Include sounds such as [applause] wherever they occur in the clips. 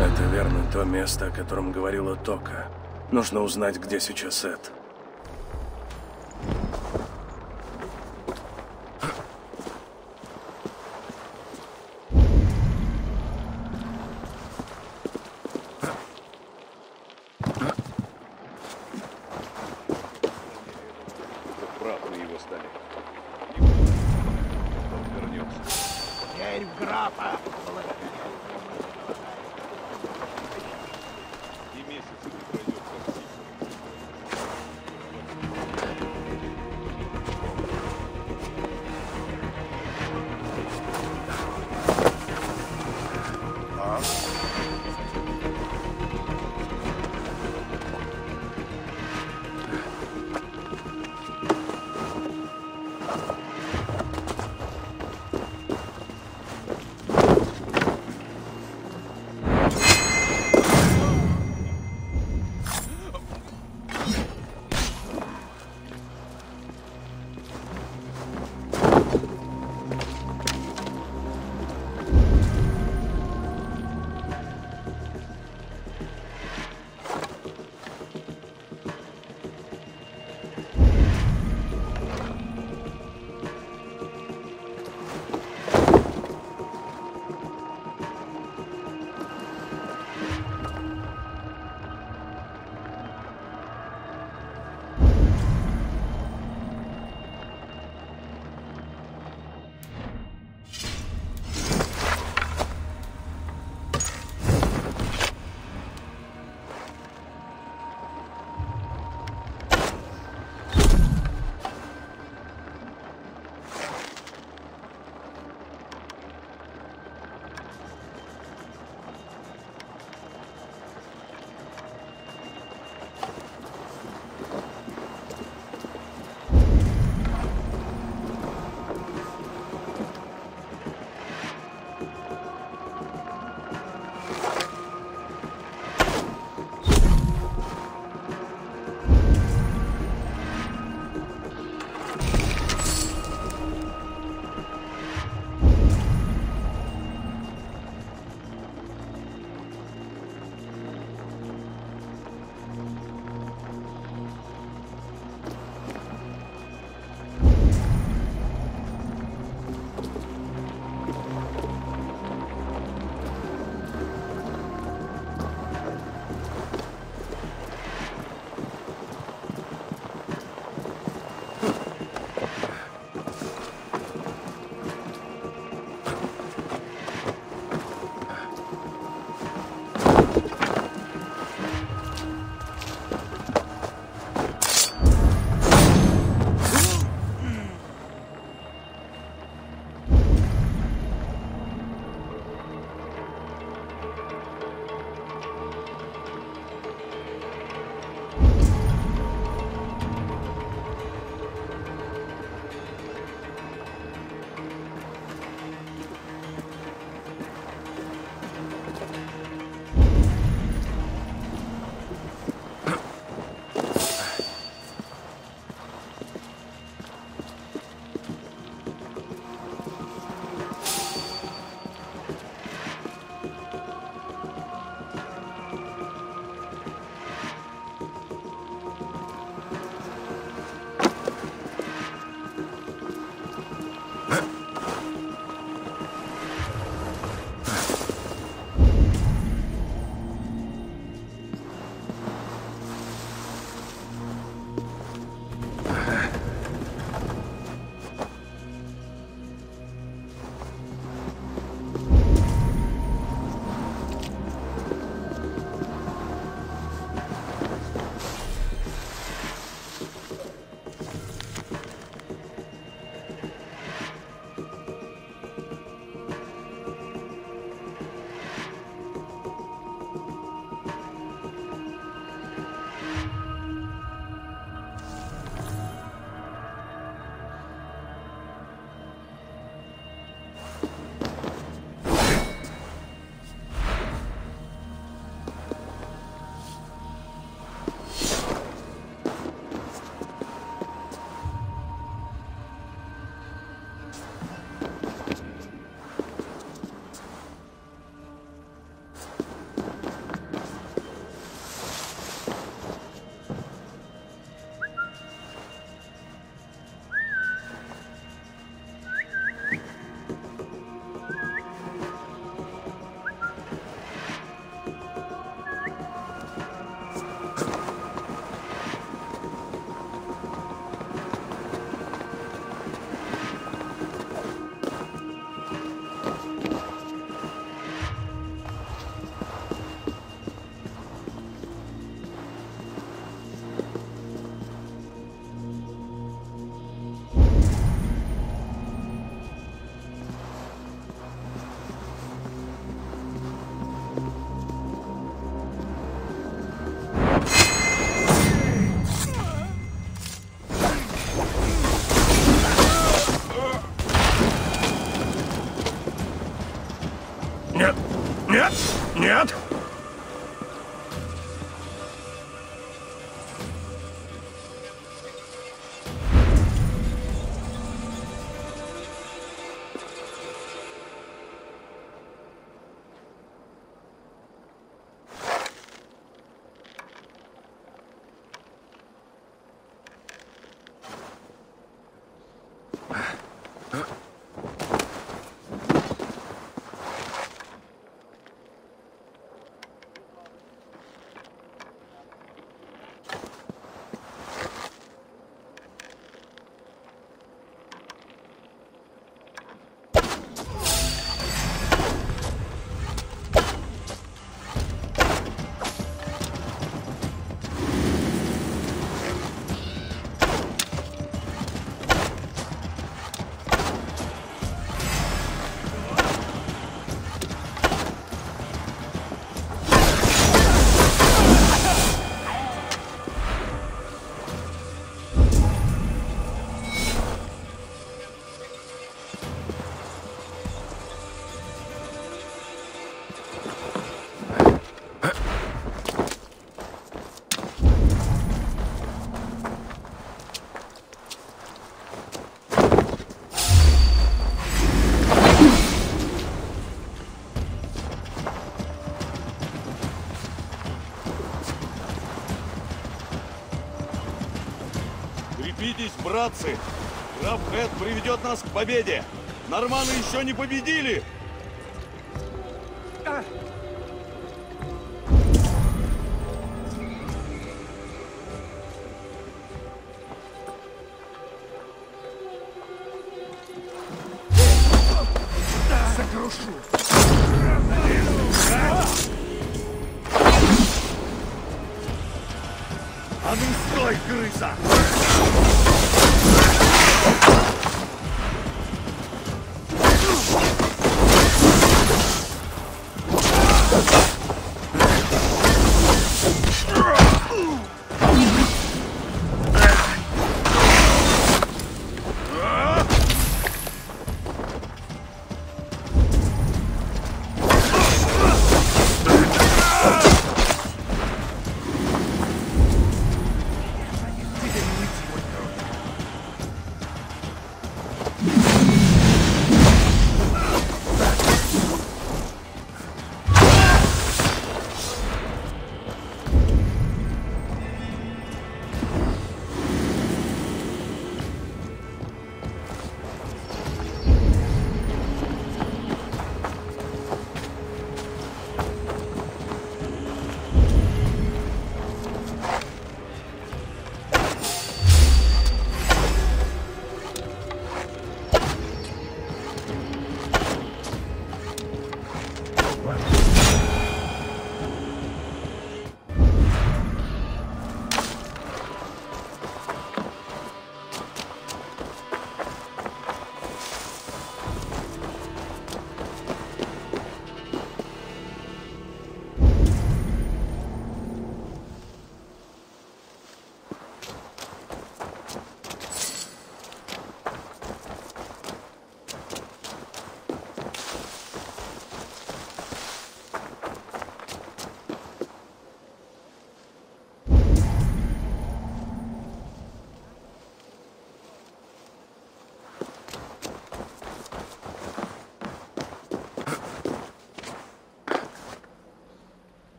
Это верно то место, о котором говорила Тока. Нужно узнать, где сейчас Эд. Братцы! Граф Хэт приведет нас к победе! Норманы еще не победили!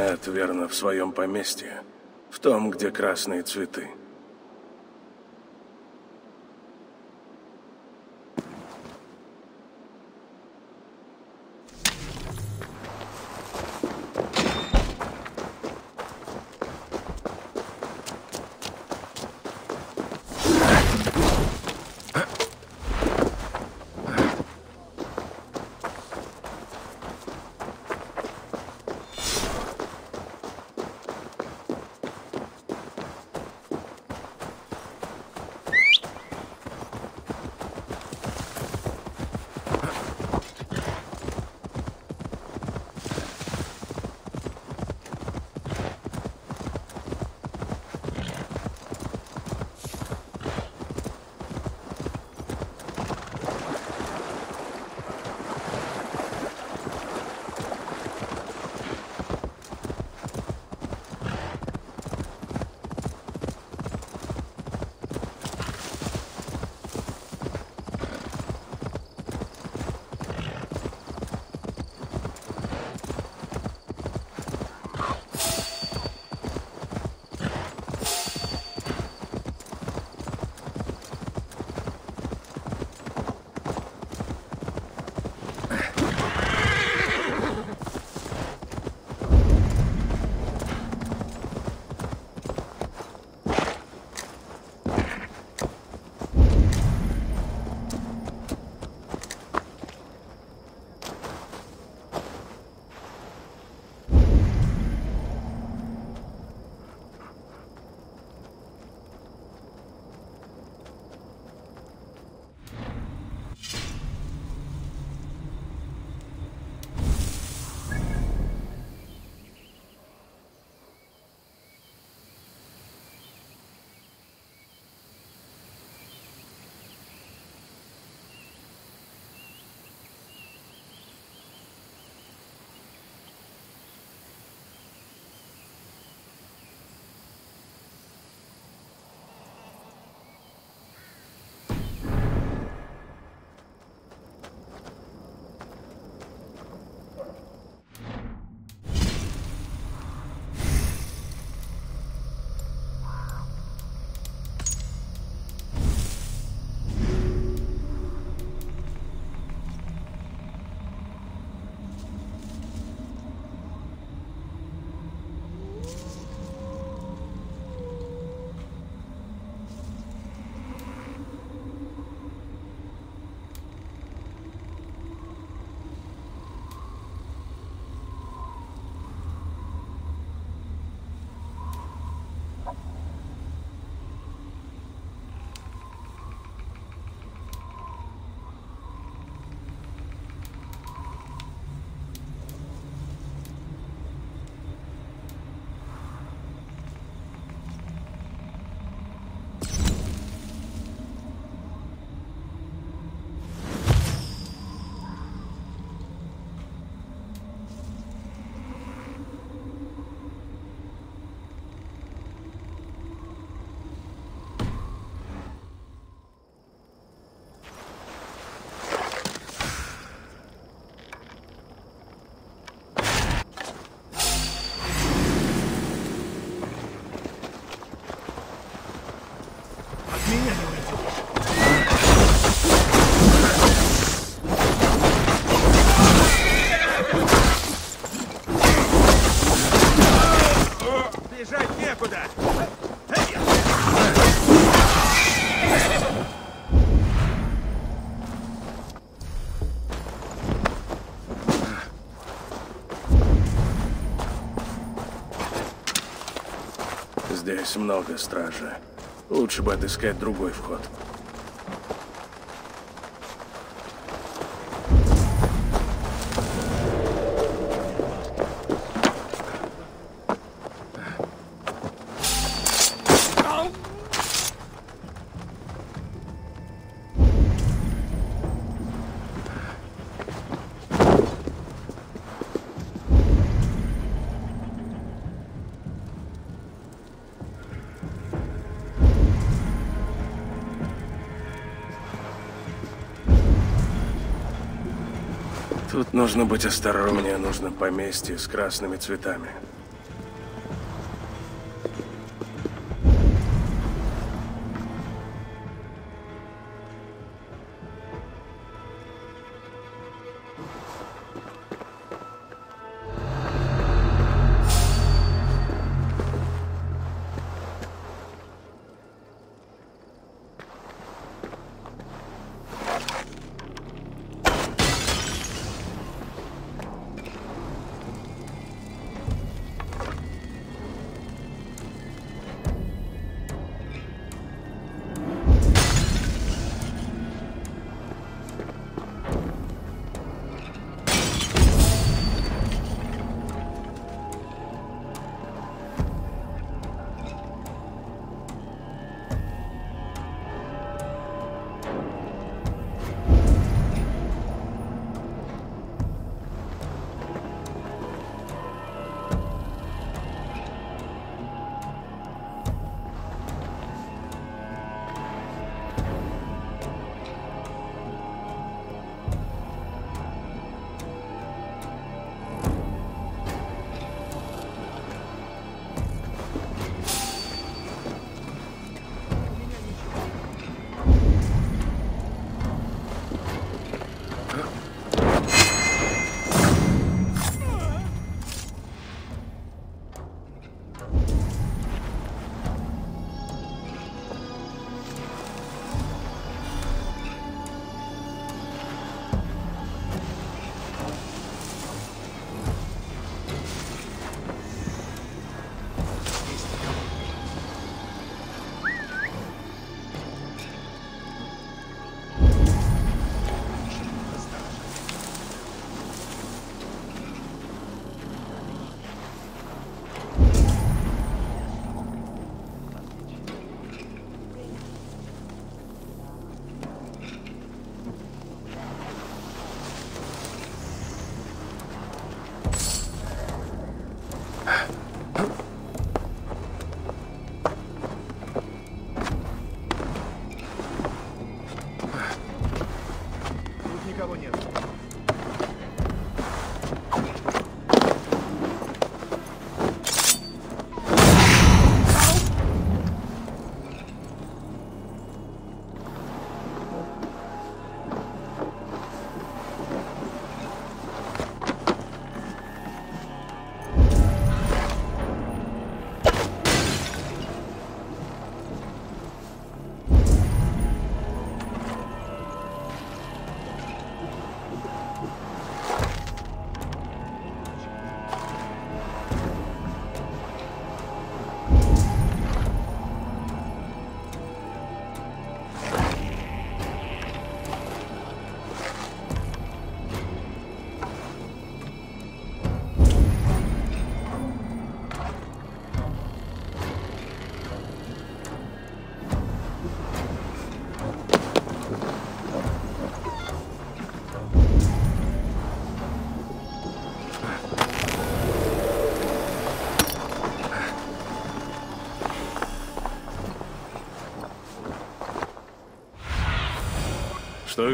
Эд верно в своем поместье. В том, где красные цветы. Здесь много стражи. Лучше бы отыскать другой вход. Нужно быть осторожнее, нужно поместье с красными цветами. Что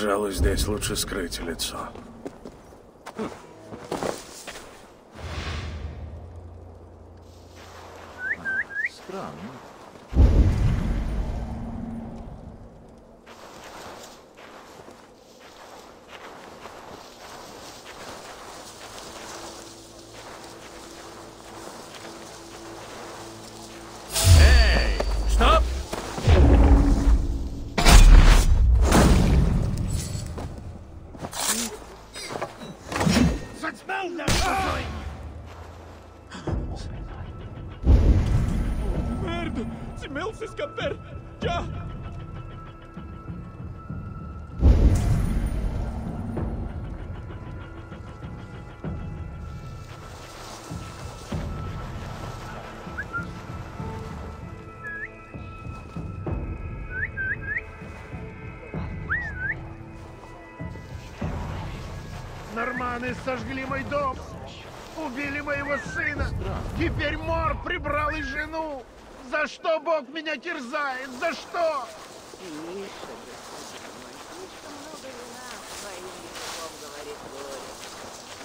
Пожалуй, здесь лучше скрыть лицо. Норманы сожгли мой дом. Убили моего сына. Теперь Мор прибрал и жену. За что Бог меня терзает? За что?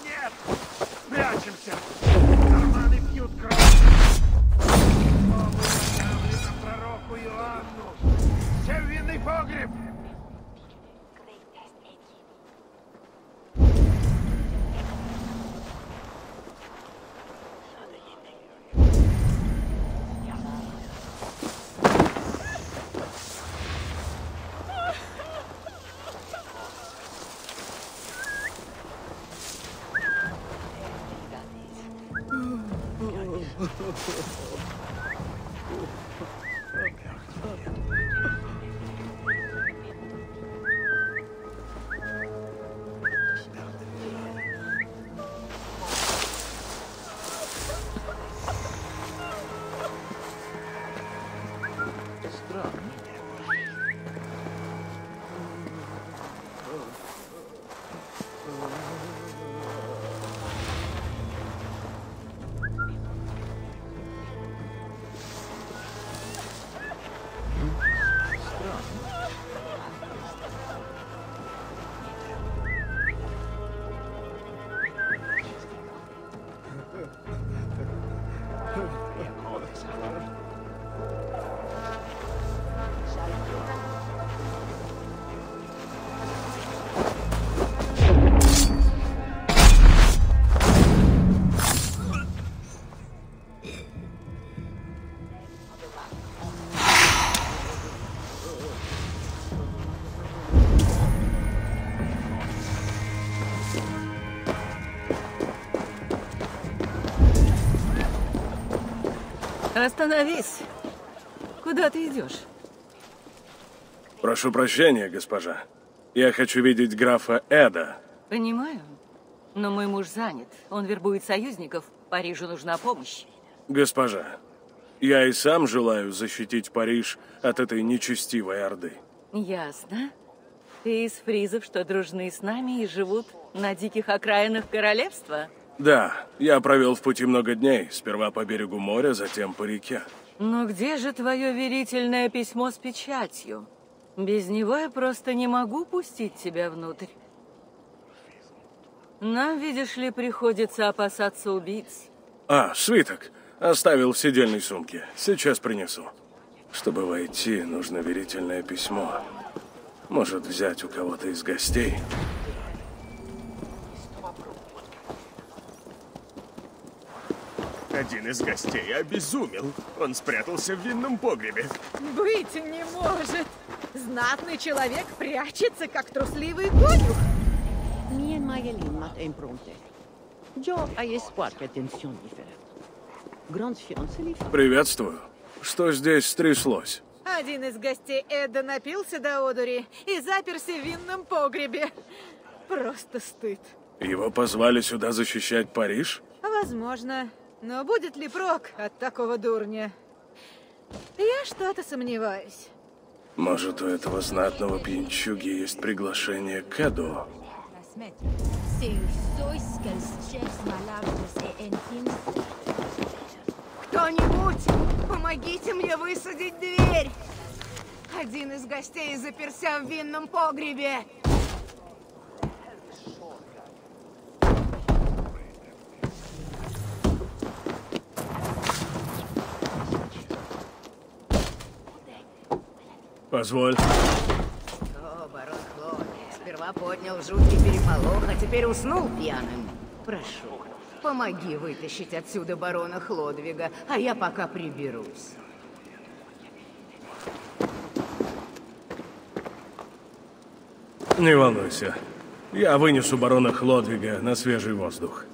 Нет! Прячемся! Норманы пьют кровь. Слово пророку Иоанну. Все в винный погреб! Остановись. Куда ты идешь? Прошу прощения, госпожа. Я хочу видеть графа Эда. Понимаю. Но мой муж занят. Он вербует союзников. Парижу нужна помощь. Госпожа, я и сам желаю защитить Париж от этой нечестивой орды. Ясно. Ты из фризов, что дружны с нами и живут на диких окраинах королевства? Да, я провел в пути много дней. Сперва по берегу моря, затем по реке. Но где же твое верительное письмо с печатью? Без него я просто не могу пустить тебя внутрь. Нам, видишь ли, приходится опасаться убийц. А, свиток. Оставил в сидельной сумке. Сейчас принесу. Чтобы войти, нужно верительное письмо. Может, взять у кого-то из гостей. Один из гостей обезумел. Он спрятался в винном погребе. Быть не может. Знатный человек прячется, как трусливый конюх. Mie Maieline mat attenzione different. Grand fiance li fa. Приветствую. Что здесь стряслось? Один из гостей Эда напился до одури и заперся в винном погребе. Просто стыд. Его позвали сюда защищать Париж? Возможно. Но будет ли прок от такого дурня? Я что-то сомневаюсь. Может, у этого знатного пьянчуги есть приглашение к Эду? Кто-нибудь, помогите мне высадить дверь! Один из гостей заперся в винном погребе. Позволь. О, барон Хлоне, сперва поднял жуткий переполох, а теперь уснул пьяным. Прошу, помоги вытащить отсюда барона Хлодвига, а я пока приберусь. Не волнуйся. Я вынесу барона Хлодвига на свежий воздух.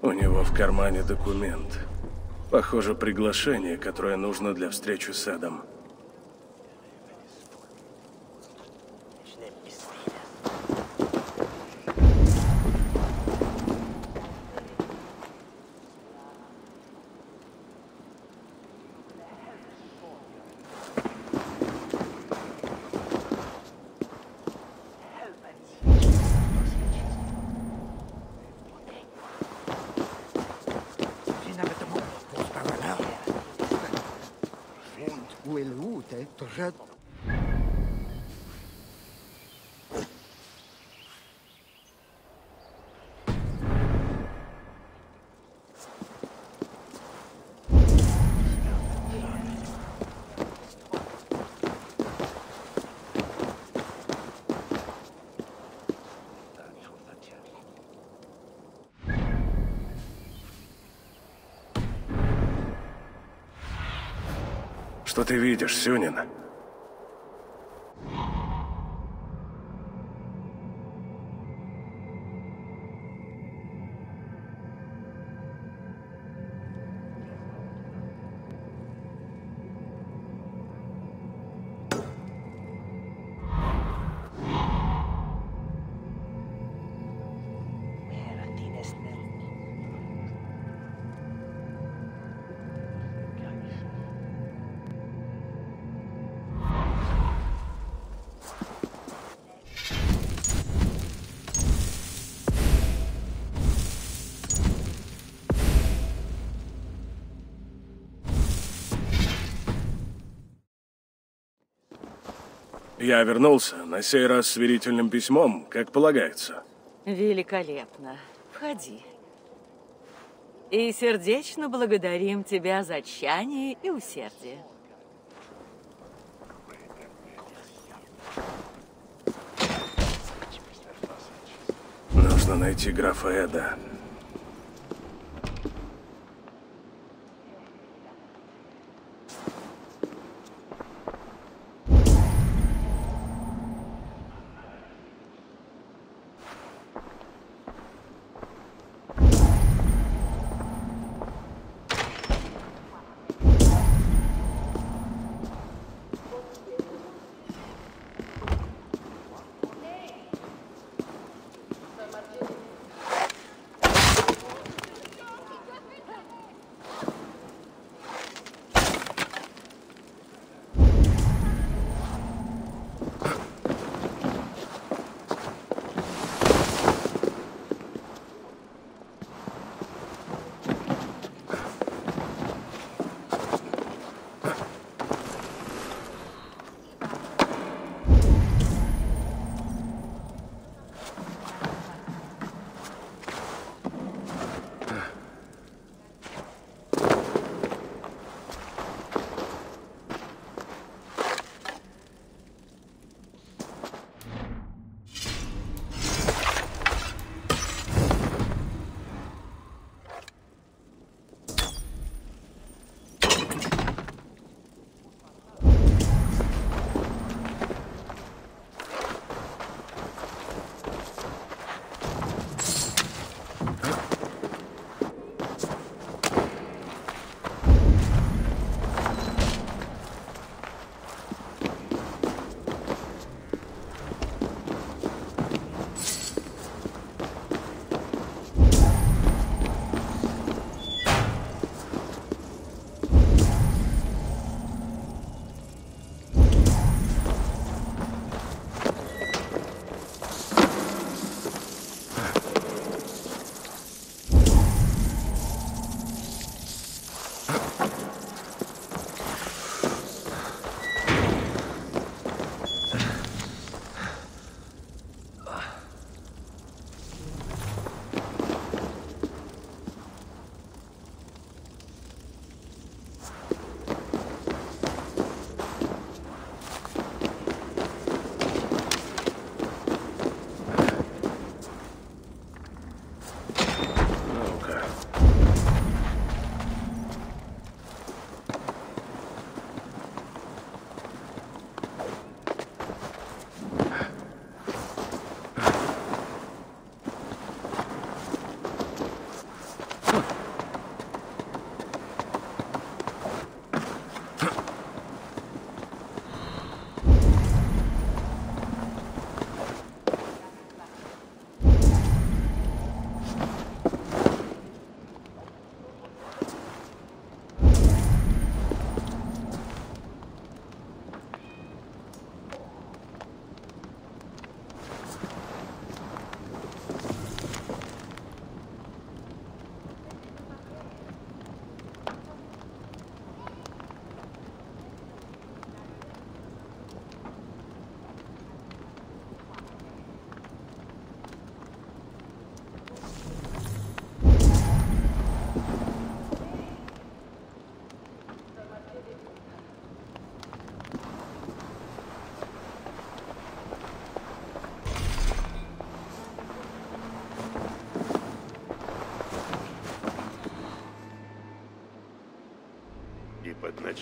У него в кармане документ. Похоже, приглашение, которое нужно для встречи с Эдом. Что ты видишь, Сюнин? Я вернулся, на сей раз с верительным письмом, как полагается. Великолепно. Входи. И сердечно благодарим тебя за тщание и усердие. Нужно найти графа Эда.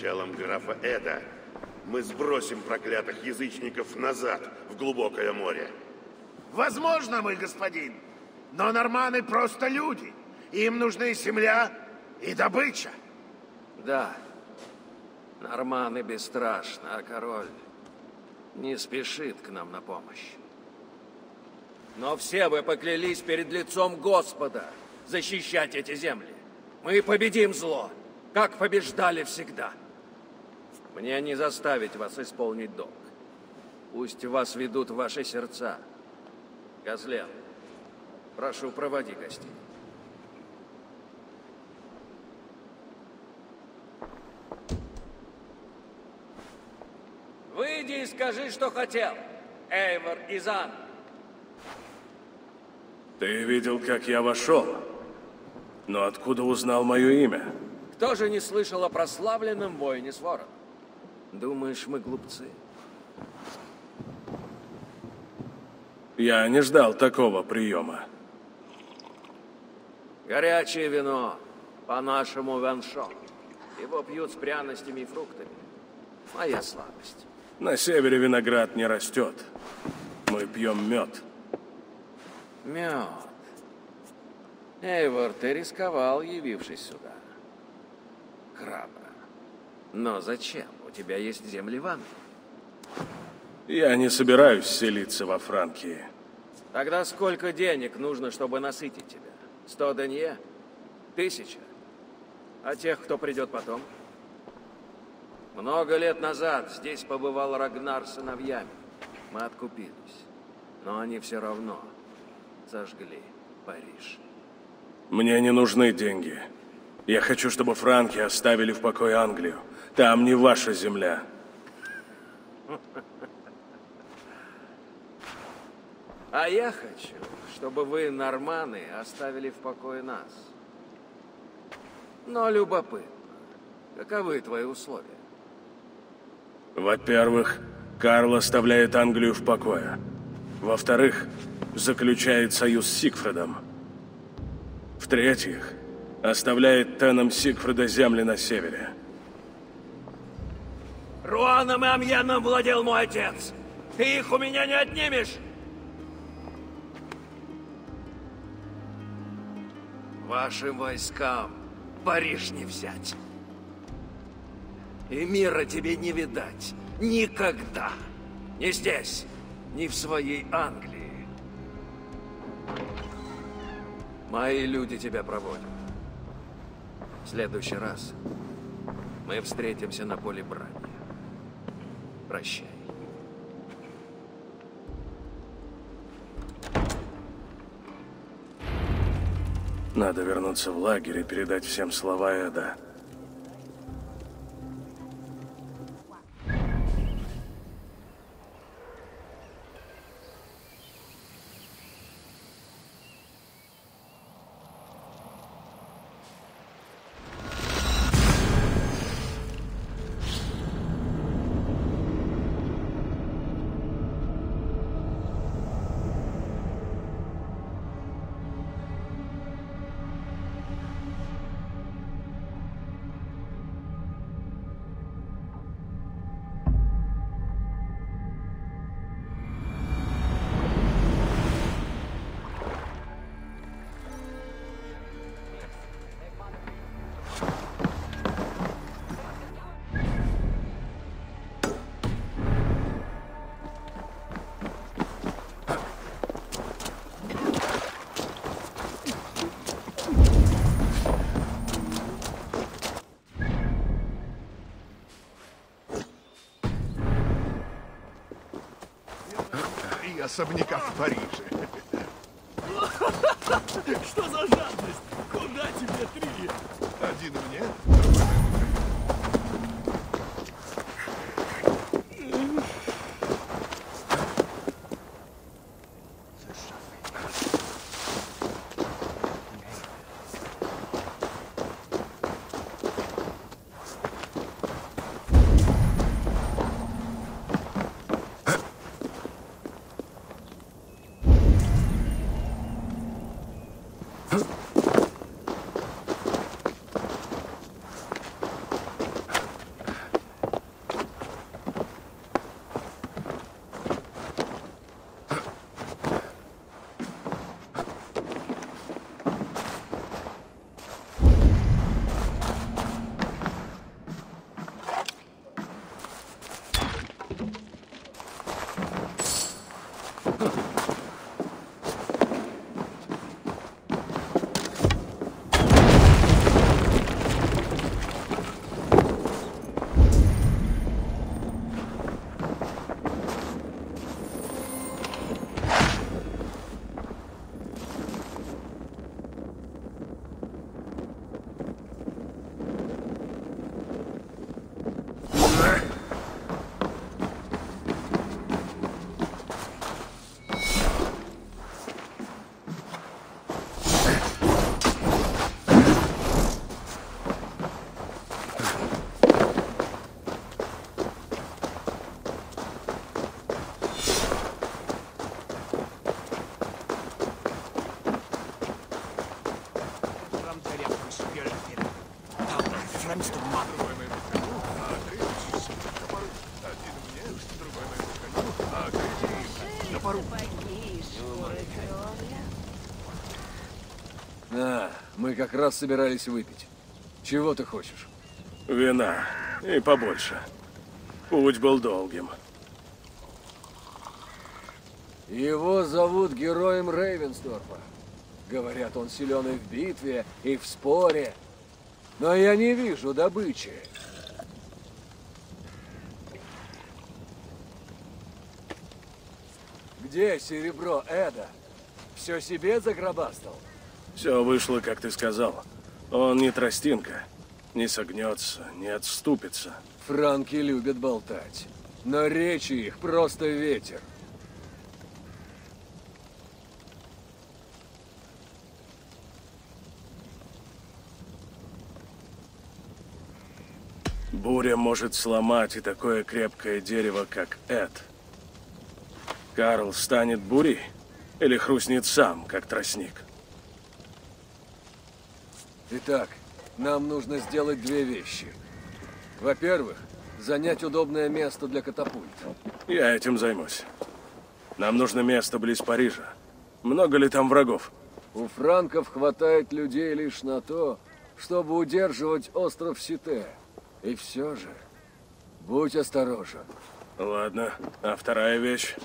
Началом графа Эда мы сбросим проклятых язычников назад, в глубокое море. Возможно, мой господин. Но норманы просто люди. Им нужны земля и добыча. Да, норманы бесстрашны, а король не спешит к нам на помощь. Но все вы поклялись перед лицом Господа защищать эти земли. Мы победим зло, как побеждали всегда. Мне не заставить вас исполнить долг. Пусть вас ведут ваши сердца. Козлен, прошу, проводи гостей. Выйди и скажи, что хотел. Эйвор Изан. Ты видел, как я вошел? Но откуда узнал мое имя? Кто же не слышал о прославленном воине с ворон? Думаешь, мы глупцы? Я не ждал такого приема. Горячее вино, по-нашему ваншо. Его пьют с пряностями и фруктами. Моя слабость. На севере виноград не растет. Мы пьем мед. Мед. Эйвор, ты рисковал, явившись сюда. Храбро. Но зачем? У тебя есть земли в Англии. Я не собираюсь селиться во Франкии. Тогда сколько денег нужно, чтобы насытить тебя? Сто денье? Тысяча? А тех, кто придет потом? Много лет назад здесь побывал Рагнар с сыновьями. Мы откупились. Но они все равно зажгли Париж. Мне не нужны деньги. Я хочу, чтобы франки оставили в покое Англию. Там не ваша земля. А я хочу, чтобы вы, норманы, оставили в покое нас. Но любопытно, каковы твои условия? Во-первых, Карл оставляет Англию в покое. Во-вторых, заключает союз с Сигфридом. В-третьих, оставляет Теном Сигфрида земли на севере. Руаном и Амьеном владел мой отец. Ты их у меня не отнимешь. Вашим войскам Париж не взять. И мира тебе не видать. Никогда. Не здесь, ни в своей Англии. Мои люди тебя проводят. В следующий раз мы встретимся на поле брани. Прощай. Надо вернуться в лагерь и передать всем слова Эда. Особняка в Париже. [laughs] Что за жадность? Куда тебе три? Раз собирались выпить. Чего ты хочешь? Вина. И побольше. Путь был долгим. Его зовут героем Рейвенсторпа. Говорят, он силен и в битве, и в споре. Но я не вижу добычи. Где серебро Эда? Все себе загробастал? Все вышло, как ты сказал. Он не тростинка. Не согнется, не отступится. Франки любят болтать. Но речи их просто ветер. Буря может сломать и такое крепкое дерево, как Эд. Карл станет бурей или хрустнет сам, как тростник? Итак, нам нужно сделать две вещи. Во-первых, занять удобное место для катапульт. Я этим займусь. Нам нужно место близ Парижа. Много ли там врагов? У франков хватает людей лишь на то, чтобы удерживать остров Сите. И все же, будь осторожен. Ладно, а вторая вещь?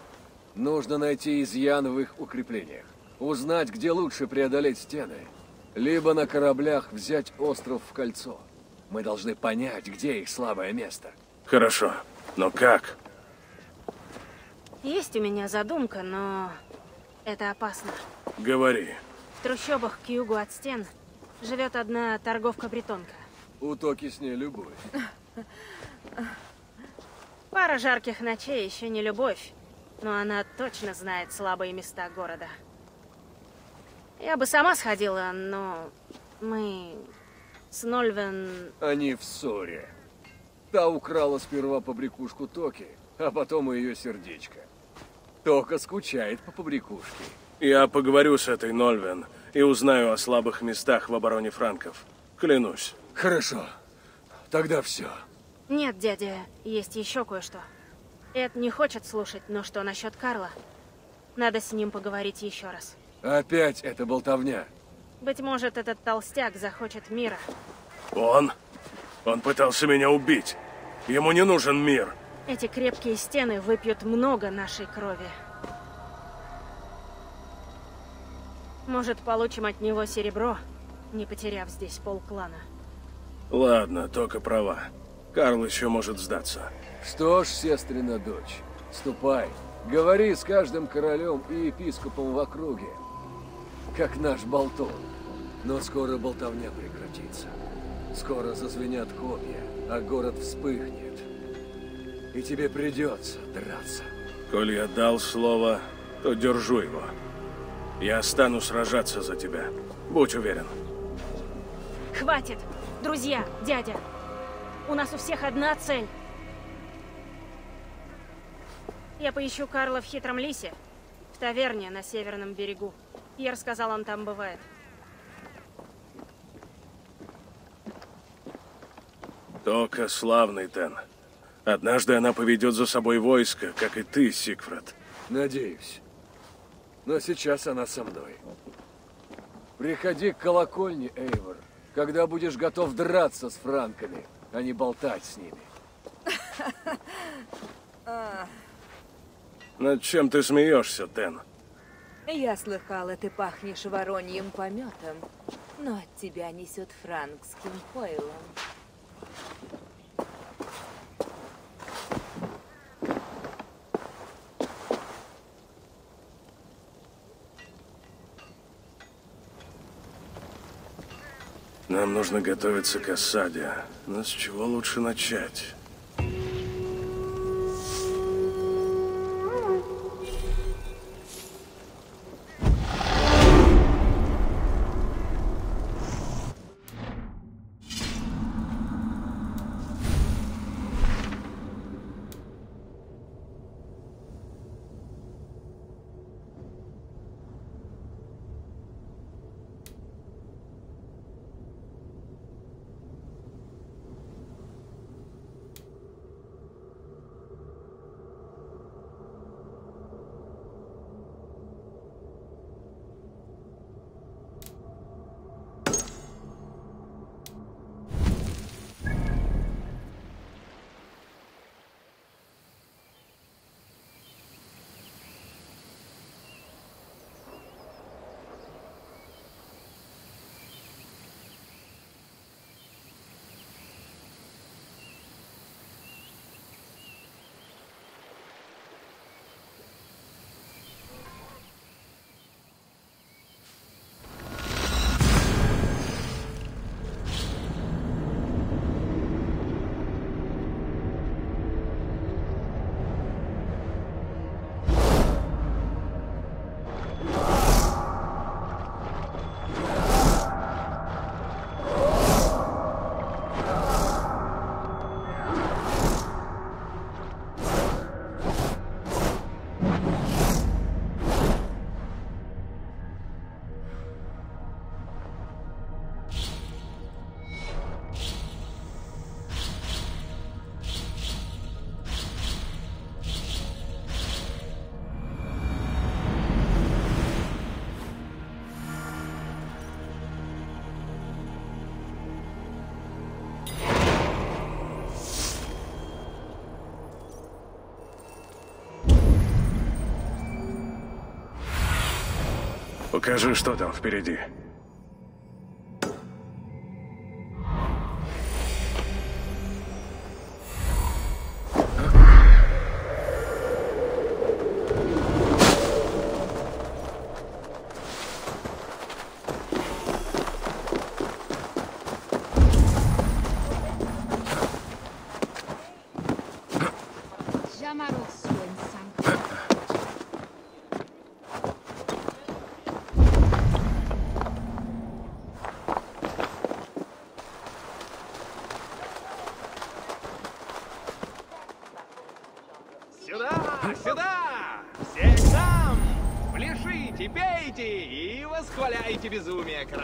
Нужно найти изъян в их укреплениях. Узнать, где лучше преодолеть стены. Либо на кораблях взять остров в кольцо. Мы должны понять, где их слабое место. Хорошо, но как? Есть у меня задумка, но это опасно. Говори. В трущобах к югу от стен живет одна торговка-бретонка. У Токи с ней любовь. [laughs] Пара жарких ночей еще не любовь, но она точно знает слабые места города. Я бы сама сходила, но мы с Нольвен... Они в ссоре. Та украла сперва побрякушку Токи, а потом и ее сердечко. Тока скучает по побрякушке. Я поговорю с этой Нольвен и узнаю о слабых местах в обороне франков. Клянусь. Хорошо. Тогда все. Нет, дядя, есть еще кое-что. Эд не хочет слушать, но что насчет Карла? Надо с ним поговорить еще раз. Опять эта болтовня. Быть может, этот толстяк захочет мира. Он? Он пытался меня убить. Ему не нужен мир. Эти крепкие стены выпьют много нашей крови. Может, получим от него серебро, не потеряв здесь полклана. Ладно, только права. Карл еще может сдаться. Что ж, сестрина дочь, ступай. Говори с каждым королем и епископом в округе. Как наш болтон. Но скоро болтовня прекратится. Скоро зазвенят копья, а город вспыхнет. И тебе придется драться. Коль я дал слово, то держу его. Я стану сражаться за тебя. Будь уверен. Хватит! Друзья, дядя! У нас у всех одна цель. Я поищу Карла в Хитром Лисе, в таверне на северном берегу. Пьер сказал, он там бывает. Тока славный Тен. Однажды она поведет за собой войско, как и ты, Сигфред. Надеюсь. Но сейчас она со мной. Приходи к колокольне, Эйвор, когда будешь готов драться с франками, а не болтать с ними. Над чем ты смеешься, Тен? Я слыхала, ты пахнешь вороньим пометом, но от тебя несет франкским пойлом. Нам нужно готовиться к осаде. Но с чего лучше начать? Покажи, что там впереди.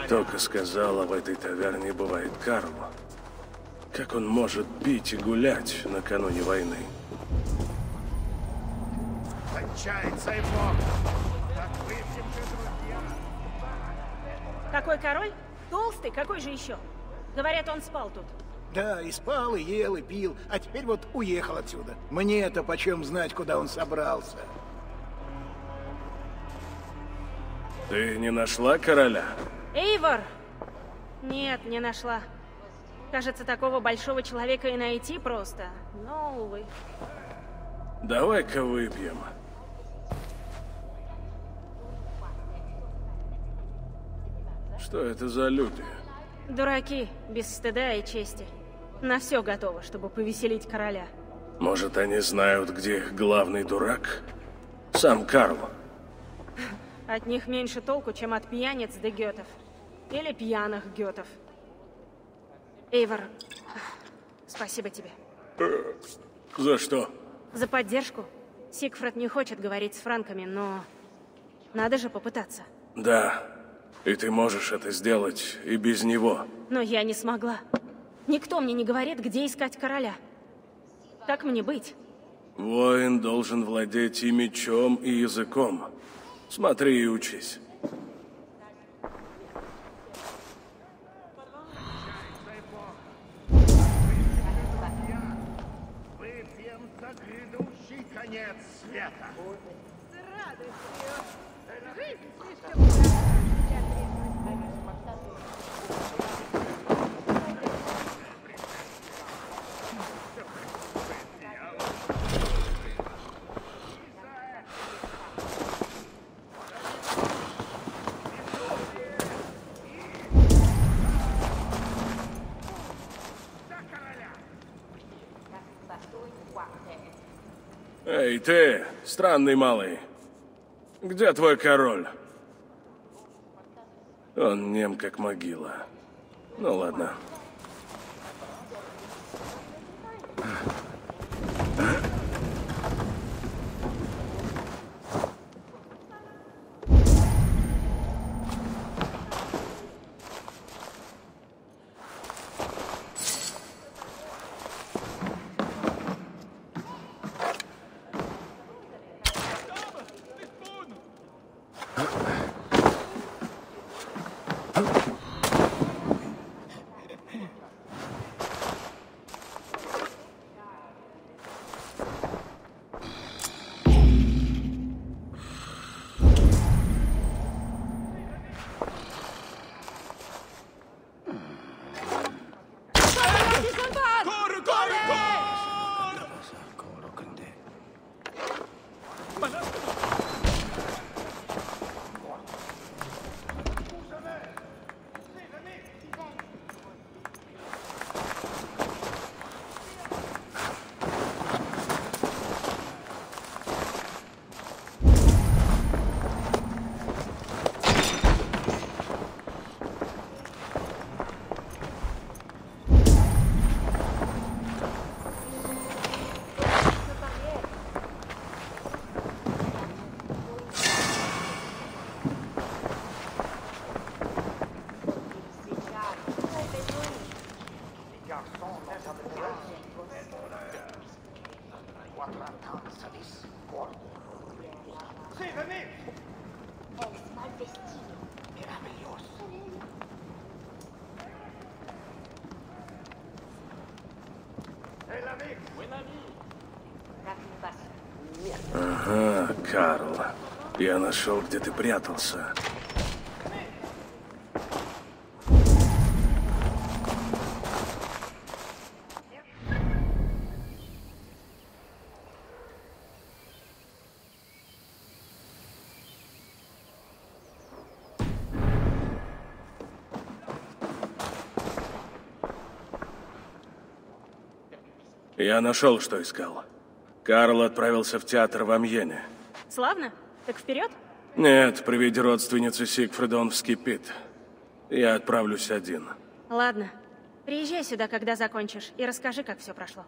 Только сказала, в этой таверне бывает Карл. Как он может пить и гулять накануне войны? Кончается эпоха. Какой король? Толстый? Какой же еще? Говорят, он спал тут. Да, и спал, и ел, и пил, а теперь вот уехал отсюда. Мне-то почем знать, куда он собрался? Ты не нашла короля? Эйвор! Нет, не нашла. Кажется, такого большого человека и найти просто. Но, увы. Давай-ка выпьем. Что это за люди? Дураки, без стыда и чести. На все готово, чтобы повеселить короля. Может, они знают, где их главный дурак? Сам Карл. От них меньше толку, чем от пьяниц да гетов. Или пьяных гетов. Эйвор, спасибо тебе. За что? За поддержку. Сигфред не хочет говорить с франками, но... Надо же попытаться. Да. И ты можешь это сделать и без него. Но я не смогла. Никто мне не говорит, где искать короля. Как мне быть? Воин должен владеть и мечом, и языком. Смотри и учись. Конец света. Ты, странный малый. Где твой король? Он нем как могила. Ну ладно. Corre, Нашел, где ты прятался. Я нашел, что искал. Карл отправился в театр в Амьене. Славно? Так вперед? Нет, приведи виде родственницы Сигфрида он вскипит. Я отправлюсь один. Ладно. Приезжай сюда, когда закончишь, и расскажи, как все прошло.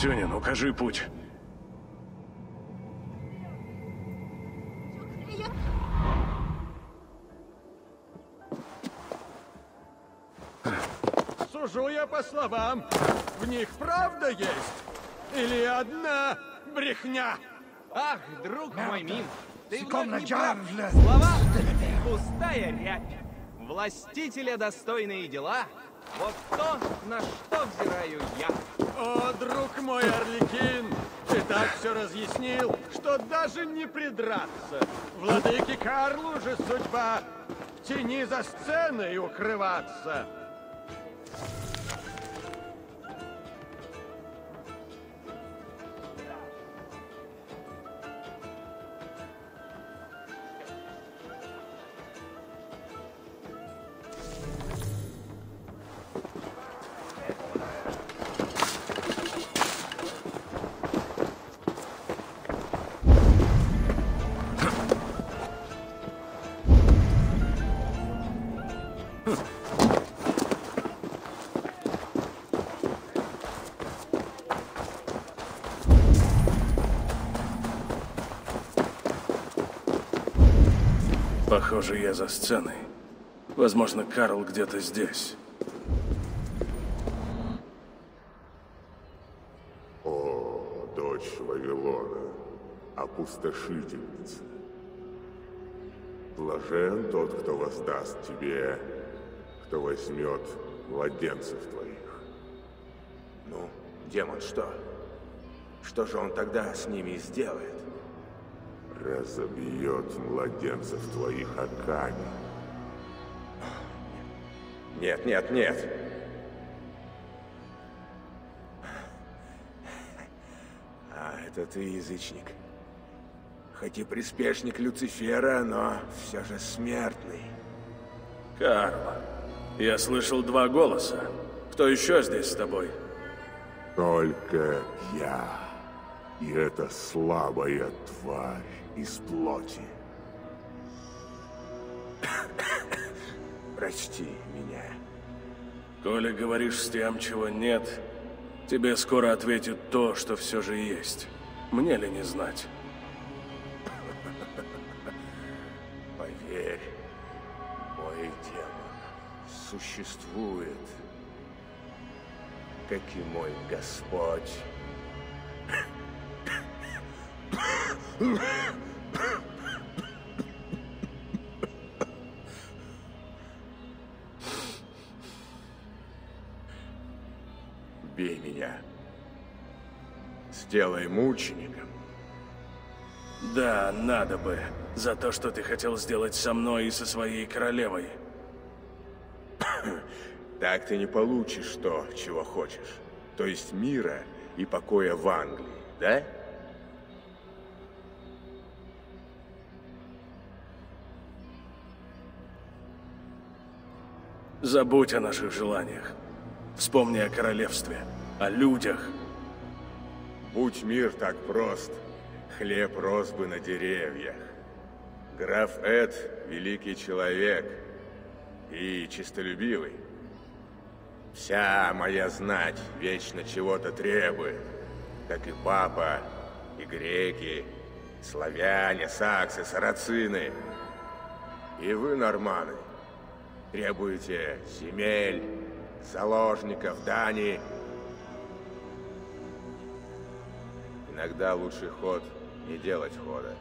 Дзюнин, укажи путь. Сужу я по словам. В них правда есть? Или одна брехня? Ах, друг мой мил, ты вновь не. Слова — пустая рябь. Властителя достойные дела — вот то, на что взираю я. О, друг мой Орликин, ты так все разъяснил, что даже не придраться. Владыке Карлу же судьба в тени за сценой укрываться. Похоже, я за сценой. Возможно, Карл где-то здесь. О, дочь Вавилона, опустошительница. Блажен тот, кто воздаст тебе, кто возьмет младенцев твоих. Ну, демон что? Что же он тогда с ними сделает? Разобьет младенцев твоих о камень. Нет, нет, нет. А, это ты, язычник. Хоть и приспешник Люцифера, но все же смертный. Карл, я слышал два голоса. Кто еще здесь с тобой? Только я. И эта слабая тварь из плоти. [coughs] Прости меня. Коли говоришь с тем, чего нет, тебе скоро ответит то, что все же есть. Мне ли не знать? [laughs] Поверь, мой демон существует, как и мой Господь. Бей меня. Сделай мучеником. Да, надо бы. За то, что ты хотел сделать со мной и со своей королевой. [coughs] Так ты не получишь то, чего хочешь. То есть мира и покоя в Англии, да? Забудь о наших желаниях. Вспомни о королевстве, о людях. Будь мир так прост, хлеб рос бы на деревьях. Граф Эд — великий человек и чистолюбивый. Вся моя знать вечно чего-то требует, как и папа, и греки, славяне, саксы, сарацины. И вы, норманы, требуете земель, заложников, дани. Иногда лучший ход не делать хода.